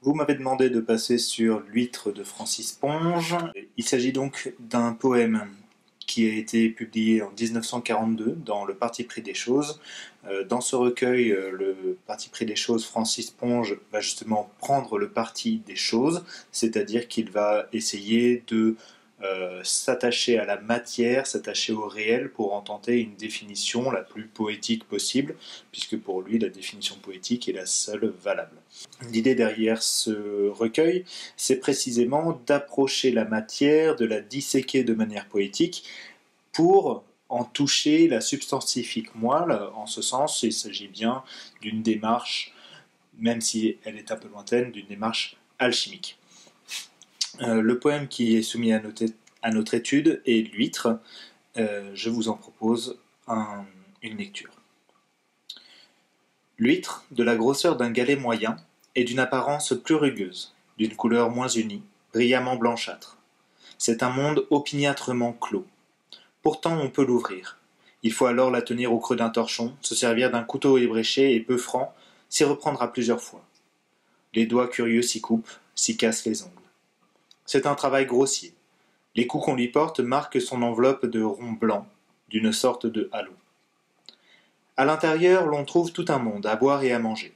Vous m'avez demandé de passer sur L'huître de Francis Ponge. Il s'agit donc d'un poème qui a été publié en 1942 dans Le Parti pris des choses. Euh, dans ce recueil, euh, le Parti pris des choses, Francis Ponge va justement prendre le parti des choses, c'est-à-dire qu'il va essayer de euh, s'attacher à la matière, s'attacher au réel pour en tenter une définition la plus poétique possible, puisque pour lui la définition poétique est la seule valable. L'idée derrière ce recueil, c'est précisément d'approcher la matière, de la disséquer de manière poétique, pour en toucher la substantifique moelle. En ce sens, il s'agit bien d'une démarche, même si elle est un peu lointaine, d'une démarche alchimique. Euh, le poème qui est soumis à notre, étude est L'huître. Euh, je vous en propose une lecture. L'huître, de la grosseur d'un galet moyen, est d'une apparence plus rugueuse, d'une couleur moins unie, brillamment blanchâtre. C'est un monde opiniâtrement clos. Pourtant on peut l'ouvrir. Il faut alors la tenir au creux d'un torchon, se servir d'un couteau ébréché et peu franc, s'y reprendre à plusieurs fois. Les doigts curieux s'y coupent, s'y cassent les ongles. C'est un travail grossier. Les coups qu'on lui porte marquent son enveloppe de rond blanc, d'une sorte de halo. À l'intérieur, l'on trouve tout un monde à boire et à manger.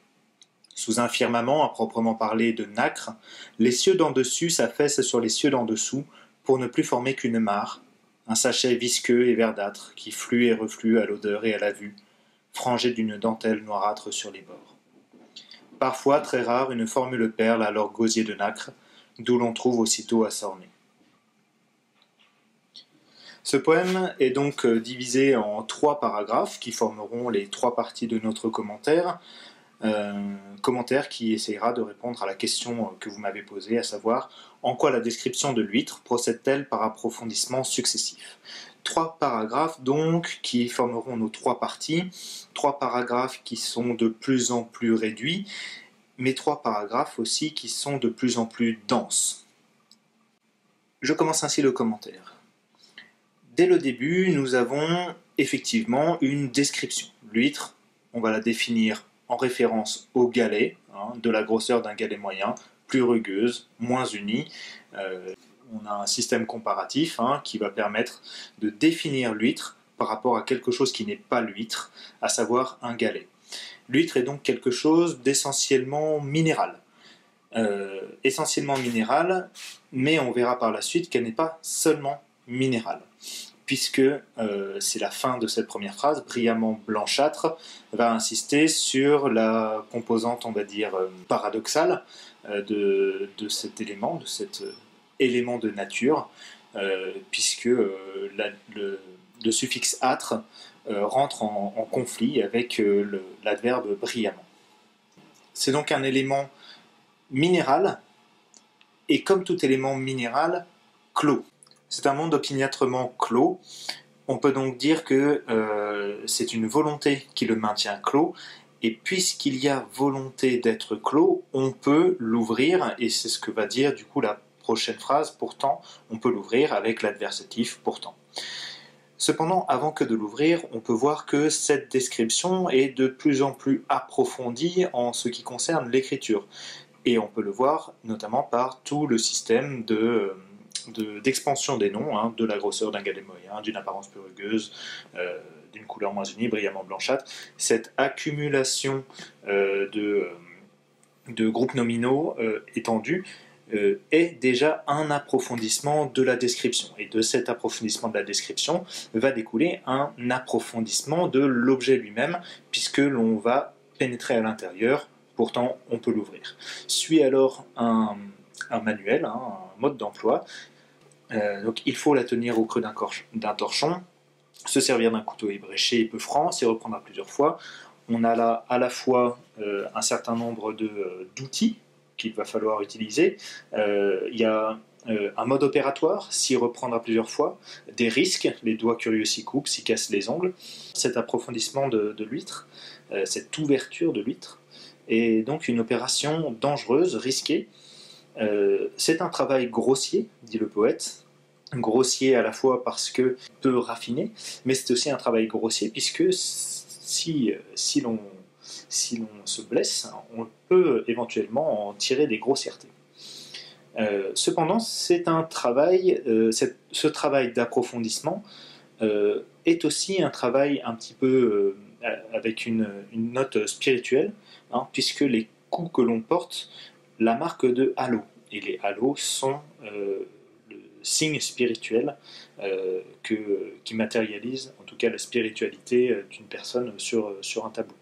Sous un firmament à proprement parler de nacre, les cieux d'en dessus s'affaissent sur les cieux d'en dessous pour ne plus former qu'une mare, un sachet visqueux et verdâtre qui flue et reflue à l'odeur et à la vue, frangé d'une dentelle noirâtre sur les bords. Parfois, très rare, une formule perle à leur gosier de nacre, d'où l'on trouve aussitôt à. Ce poème est donc euh, divisé en trois paragraphes qui formeront les trois parties de notre commentaire. Euh, commentaire qui essayera de répondre à la question euh, que vous m'avez posée, à savoir en quoi la description de l'huître procède-t-elle par approfondissement successif? Trois paragraphes donc qui formeront nos trois parties, trois paragraphes qui sont de plus en plus réduits mais trois paragraphes aussi qui sont de plus en plus denses. Je commence ainsi le commentaire. Dès le début, nous avons effectivement une description. L'huître, on va la définir en référence au galet, hein, de la grosseur d'un galet moyen, plus rugueuse, moins unie. Euh, on a un système comparatif hein, qui va permettre de définir l'huître par rapport à quelque chose qui n'est pas l'huître, à savoir un galet. L'huître est donc quelque chose d'essentiellement minéral. Euh, essentiellement minéral, mais on verra par la suite qu'elle n'est pas seulement minérale, puisque euh, c'est la fin de cette première phrase, brillamment blanchâtre, va insister sur la composante, on va dire, euh, paradoxale de, cet élément, de cet élément de nature, puisque le, suffixe âtre rentre en, conflit avec euh, l'adverbe brillamment. C'est donc un élément minéral, et comme tout élément minéral, clos. C'est un monde opiniâtrement clos. On peut donc dire que euh, c'est une volonté qui le maintient clos, et puisqu'il y a volonté d'être clos, on peut l'ouvrir, et c'est ce que va dire du coup la prochaine phrase, pourtant, on peut l'ouvrir avec l'adversatif pourtant. Cependant, avant que de l'ouvrir, on peut voir que cette description est de plus en plus approfondie en ce qui concerne l'écriture. Et on peut le voir notamment par tout le système de, d'expansion des noms, hein, de la grosseur d'un galet moyen, d'une apparence plus rugueuse, euh, d'une couleur moins unie, brillamment blanchâtre. Cette accumulation euh, de, de, groupes nominaux euh, étendus euh, est déjà un approfondissement de la description. Et de cet approfondissement de la description va découler un approfondissement de l'objet lui-même, puisque l'on va pénétrer à l'intérieur, pourtant on peut l'ouvrir. Suit alors un, manuel, hein, un mode d'emploi. Euh, donc il faut la tenir au creux d'un torchon, se servir d'un couteau ébréché peu franc, s'y reprendre plusieurs fois. On a là à la fois euh, un certain nombre d'outils qu'il va falloir utiliser. Euh, il y a euh, un mode opératoire, s'y reprendra plusieurs fois, des risques, les doigts curieux s'y coupent, s'y cassent les ongles, cet approfondissement de, l'huître, euh, cette ouverture de l'huître, est donc une opération dangereuse, risquée. c'est un travail grossier, dit le poète, grossier à la fois parce que peu raffiné, mais c'est aussi un travail grossier puisque si, si l'on si l'on se blesse, on peut éventuellement en tirer des grossièretés. Euh, cependant, c'est un travail, euh, ce travail d'approfondissement euh, est aussi un travail un petit peu avec une, note spirituelle, hein, puisque les coups que l'on porte la marque de halo. Et les halos sont le signe spirituel que, qui matérialise en tout cas la spiritualité d'une personne sur, sur un tableau.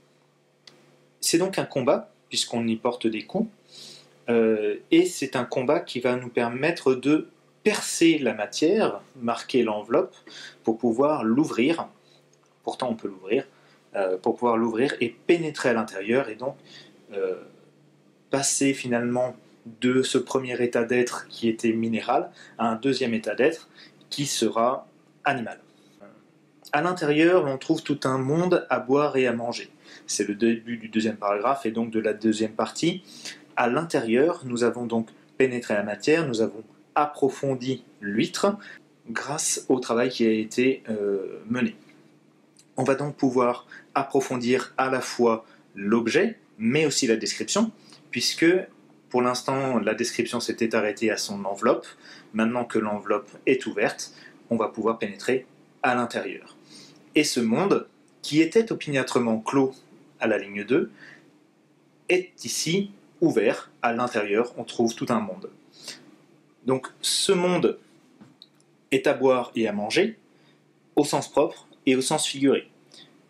C'est donc un combat, puisqu'on y porte des coups, euh, et c'est un combat qui va nous permettre de percer la matière, marquer l'enveloppe, pour pouvoir l'ouvrir. Pourtant, on peut l'ouvrir, euh, pour pouvoir l'ouvrir et pénétrer à l'intérieur, et donc euh, passer finalement de ce premier état d'être qui était minéral à un deuxième état d'être qui sera animal. À l'intérieur, on trouve tout un monde à boire et à manger. C'est le début du deuxième paragraphe et donc de la deuxième partie à l'intérieur, nous avons donc pénétré la matière, nous avons approfondi l'huître grâce au travail qui a été euh, mené. On va donc pouvoir approfondir à la fois l'objet, mais aussi la description, puisque pour l'instant la description s'était arrêtée à son enveloppe. Maintenant que l'enveloppe est ouverte, on va pouvoir pénétrer à l'intérieur. Et ce monde, qui était opiniâtrement clos à la ligne 2, est ici ouvert. À l'intérieur, on trouve tout un monde. Donc ce monde est à boire et à manger, au sens propre et au sens figuré.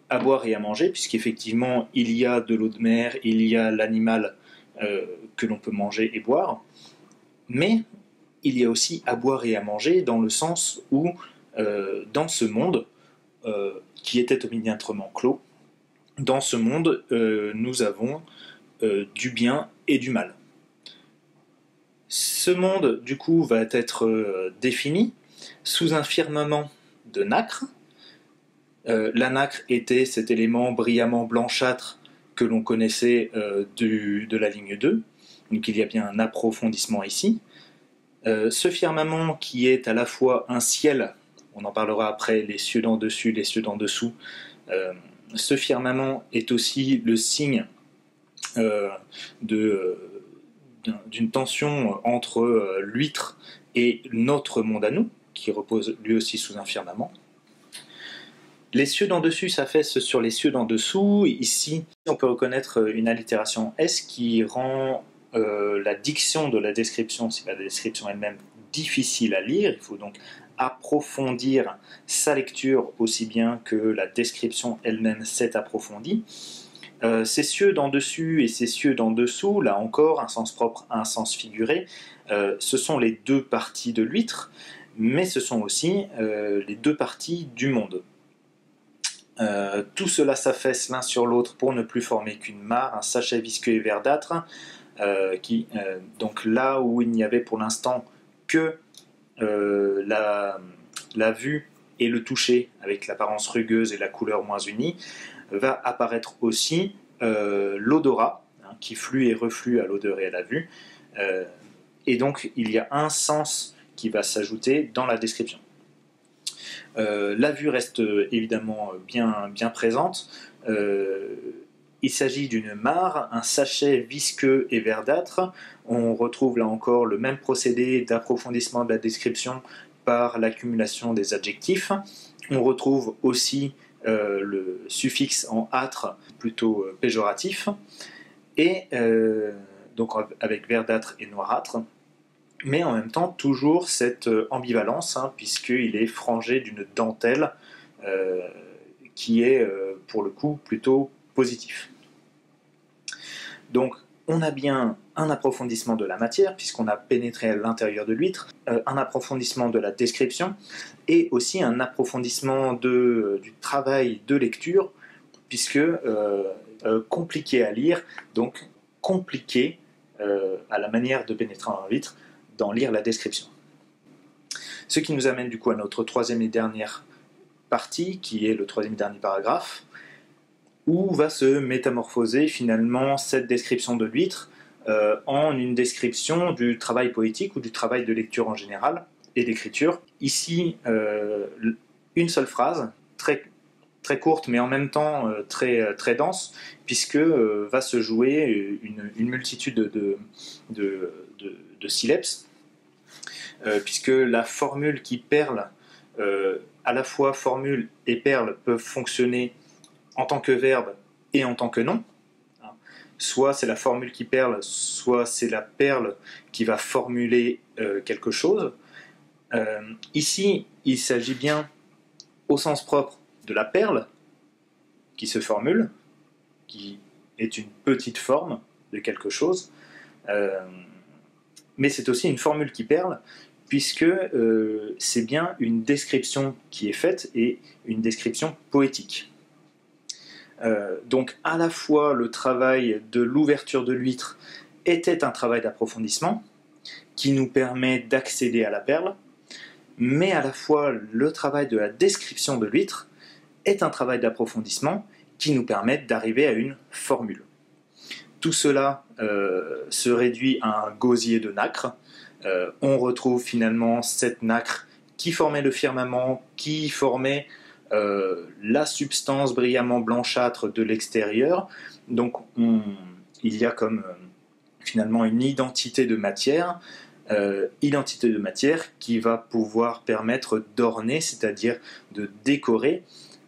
À boire et à manger, puisqu'effectivement, il y a de l'eau de mer, il y a l'animal euh, que l'on peut manger et boire, mais il y a aussi à boire et à manger dans le sens où, euh, dans ce monde, qui était omniatrement clos, dans ce monde, nous avons du bien et du mal. Ce monde, du coup, va être euh, défini sous un firmament de nacre. Euh, la nacre était cet élément brillamment blanchâtre que l'on connaissait euh, de la ligne 2. Donc il y a bien un approfondissement ici. ce firmament qui est à la fois un ciel, on en parlera après, les cieux d'en dessus, les cieux d'en dessous, ce firmament est aussi le signe euh, euh, d'une tension entre euh, l'huître et notre monde à nous, qui repose lui aussi sous un firmament. Les cieux d'en dessus s'affaissent sur les cieux d'en dessous. Ici, on peut reconnaître une allitération S qui rend la diction de la description, c'est la description elle-même, difficile à lire. Il faut donc approfondir sa lecture aussi bien que la description elle-même s'est approfondie. Euh, ces cieux d'en dessus et ces cieux d'en dessous, là encore, un sens propre, un sens figuré, euh, ce sont les deux parties de l'huître, mais ce sont aussi euh, les deux parties du monde. tout cela s'affaisse l'un sur l'autre pour ne plus former qu'une mare, un sachet visqueux et verdâtre, qui, donc là où il n'y avait pour l'instant que la, la vue et le toucher avec l'apparence rugueuse et la couleur moins unie, va apparaître aussi euh, l'odorat, hein, qui flue et reflue à l'odeur et à la vue. Euh, et donc, il y a un sens qui va s'ajouter dans la description. Euh, la vue reste évidemment bien présente. Il s'agit d'une mare, un sachet visqueux et verdâtre. On retrouve là encore le même procédé d'approfondissement de la description par l'accumulation des adjectifs. On retrouve aussi euh, le suffixe en âtre plutôt euh, péjoratif, et euh, donc avec verdâtre et noirâtre, mais en même temps toujours cette ambivalence, hein, puisqu'il est frangé d'une dentelle qui est pour le coup plutôt positif. Donc on a bien un approfondissement de la matière, puisqu'on a pénétré à l'intérieur de l'huître, euh, un approfondissement de la description, et aussi un approfondissement euh, du travail de lecture, puisque euh, compliqué à lire, donc compliqué à la manière de pénétrer dans l'huître, d'en lire la description. Ce qui nous amène du coup à notre troisième et dernière partie, qui est le troisième et dernier paragraphe, où va se métamorphoser finalement cette description de l'huître euh, en une description du travail poétique ou du travail de lecture en général et d'écriture. Ici, euh, une seule phrase, très très courte, mais en même temps euh, très, très dense, puisque va se jouer une, multitude de, de, de, syllabes, puisque la formule qui perle, à la fois formule et perle peuvent fonctionner en tant que verbe et en tant que nom. Soit c'est la formule qui perle, soit c'est la perle qui va formuler quelque chose. ici, il s'agit bien, au sens propre, de la perle qui se formule, qui est une petite forme de quelque chose, euh, mais c'est aussi une formule qui perle, puisque euh, c'est bien une description qui est faite et une description poétique. Euh, donc à la fois le travail de l'ouverture de l'huître était un travail d'approfondissement qui nous permet d'accéder à la perle, mais à la fois le travail de la description de l'huître est un travail d'approfondissement qui nous permet d'arriver à une formule. Tout cela euh, se réduit à un gosier de nacre. Euh, on retrouve finalement cette nacre qui formait le firmament, qui formait euh, la substance brillamment blanchâtre de l'extérieur. Donc il y a comme finalement une identité de matière, identité de matière qui va pouvoir permettre d'orner, c'est-à-dire de décorer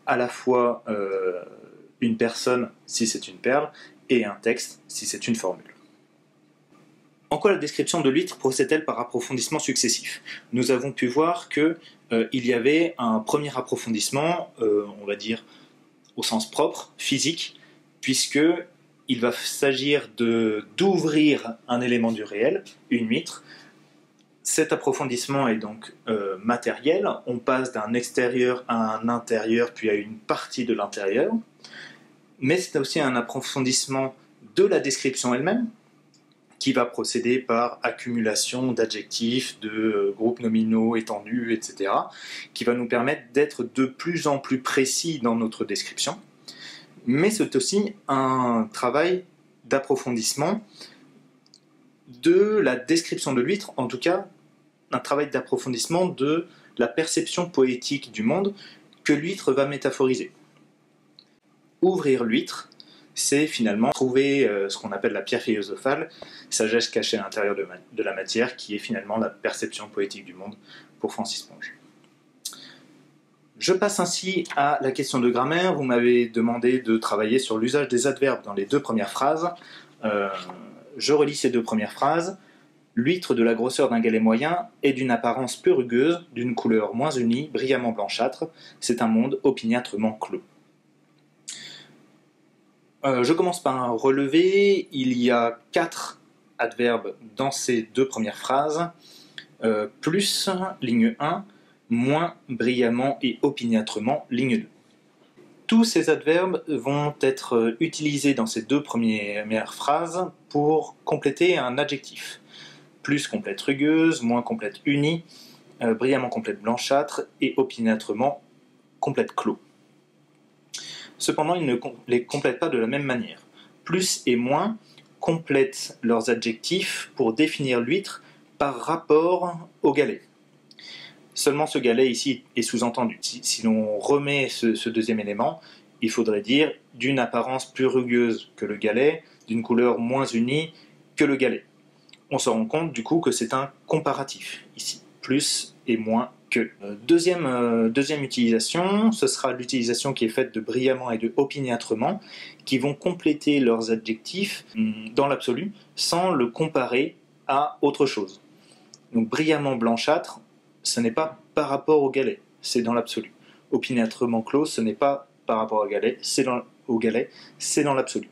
à la fois euh, une personne si c'est une perle et un texte si c'est une formule. En quoi la description de l'huître procède-t-elle par approfondissement successif? Nous avons pu voir qu'il euh, y avait un premier approfondissement, euh, on va dire au sens propre, physique, puisque il va s'agir d'ouvrir un élément du réel, une huître, cet approfondissement est donc euh, matériel. On passe d'un extérieur à un intérieur, puis à une partie de l'intérieur. Mais c'est aussi un approfondissement de la description elle-même, qui va procéder par accumulation d'adjectifs, de euh, groupes nominaux étendus, etc., qui va nous permettre d'être de plus en plus précis dans notre description. Mais c'est aussi un travail d'approfondissement de la description de l'huître, en tout cas un travail d'approfondissement de la perception poétique du monde que l'huître va métaphoriser. Ouvrir l'huître, c'est finalement trouver euh, ce qu'on appelle la pierre philosophale, sagesse cachée à l'intérieur de, la matière, qui est finalement la perception poétique du monde pour Francis Ponge. Je passe ainsi à la question de grammaire. Vous m'avez demandé de travailler sur l'usage des adverbes dans les deux premières phrases. Euh, je relis ces deux premières phrases. L'huître de la grosseur d'un galet moyen est d'une apparence peu rugueuse, d'une couleur moins unie, brillamment blanchâtre. C'est un monde opiniâtrement clos. Euh, je commence par un relevé. Il y a quatre adverbes dans ces deux premières phrases. Euh, plus, ligne 1, moins, brillamment et opiniâtrement, ligne 2. Tous ces adverbes vont être utilisés dans ces deux premières phrases pour compléter un adjectif. Plus complète rugueuse, moins complète unie, euh, brillamment complète blanchâtre et opiniâtrement complète clos. Cependant, ils ne les complètent pas de la même manière. Plus et moins complètent leurs adjectifs pour définir l'huître par rapport au galet. Seulement ce galet ici est sous-entendu. Si, l'on remet ce, deuxième élément, il faudrait dire d'une apparence plus rugueuse que le galet, d'une couleur moins unie que le galet. On se rend compte du coup que c'est un comparatif ici, plus et moins Euh, deuxième, euh, deuxième utilisation, ce sera l'utilisation qui est faite de brillamment et de opiniâtrement, qui vont compléter leurs adjectifs hum, dans l'absolu sans le comparer à autre chose. Donc brillamment blanchâtre, ce n'est pas par rapport au galet, c'est dans l'absolu. Opiniâtrement clos, ce n'est pas par rapport au galet, c'est au galet, c'est dans l'absolu.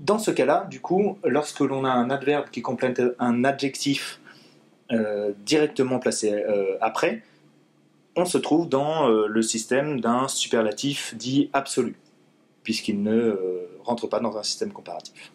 Dans ce cas-là, du coup, lorsque l'on a un adverbe qui complète un adjectif euh, directement placé euh, après, on se trouve dans euh, le système d'un superlatif dit absolu, puisqu'il ne rentre pas dans un système comparatif.